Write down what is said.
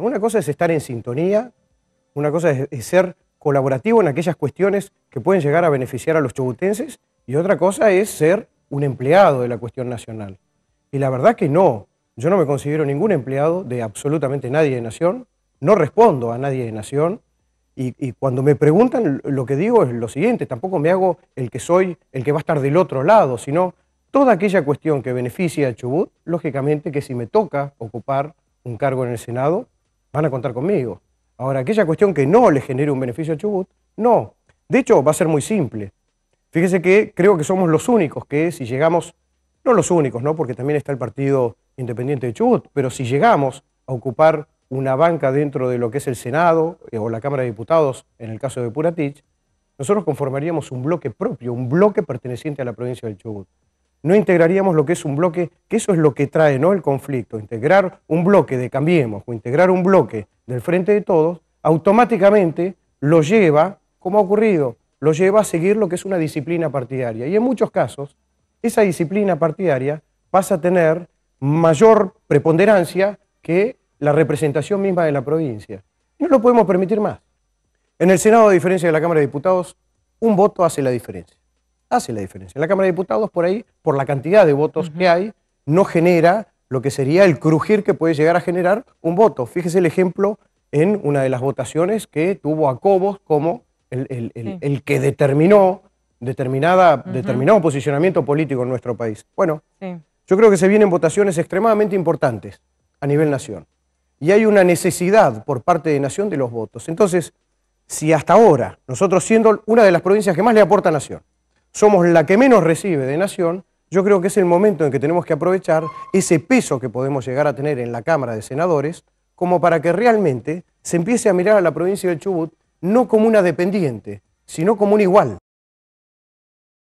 Una cosa es estar en sintonía, una cosa es, ser colaborativo en aquellas cuestiones que pueden llegar a beneficiar a los chubutenses y otra cosa es ser un empleado de la cuestión nacional. Y la verdad que no, yo no me considero ningún empleado de absolutamente nadie de Nación, no respondo a nadie de Nación, y, cuando me preguntan lo que digo es lo siguiente, tampoco me hago el que soy el que va a estar del otro lado, sino toda aquella cuestión que beneficie a Chubut, lógicamente que si me toca ocupar un cargo en el Senado, van a contar conmigo. Ahora, aquella cuestión que no le genere un beneficio a Chubut, no. De hecho, va a ser muy simple. Fíjese que creo que somos los únicos que si llegamos, no los únicos, ¿no? porque también está el Partido Independiente de Chubut, pero si llegamos a ocupar una banca dentro de lo que es el Senado eh, o la Cámara de Diputados, en el caso de Puratich, nosotros conformaríamos un bloque propio, un bloque perteneciente a la provincia del Chubut. No integraríamos lo que es un bloque, que eso es lo que trae ¿no? el conflicto. Integrar un bloque de Cambiemos o integrar un bloque del Frente de Todos, automáticamente lo lleva, como ha ocurrido, lo lleva a seguir lo que es una disciplina partidaria. Y en muchos casos, esa disciplina partidaria pasa a tener mayor preponderancia que la representación misma de la provincia. No lo podemos permitir más. En el Senado, a diferencia de la Cámara de Diputados, un voto hace la diferencia. Hace la diferencia. En la Cámara de Diputados, por ahí, por la cantidad de votos que hay, no genera lo que sería el crujir que puede llegar a generar un voto. Fíjese el ejemplo en una de las votaciones que tuvo a Cobos como el, que determinó determinada, determinado posicionamiento político en nuestro país. Bueno, yo creo que se vienen votaciones extremadamente importantes a nivel nación y hay una necesidad por parte de Nación de los votos. Entonces, si hasta ahora, nosotros siendo una de las provincias que más le aporta a Nación, somos la que menos recibe de Nación, yo creo que es el momento en que tenemos que aprovechar ese peso que podemos llegar a tener en la Cámara de Senadores como para que realmente se empiece a mirar a la provincia del Chubut no como una dependiente, sino como un igual.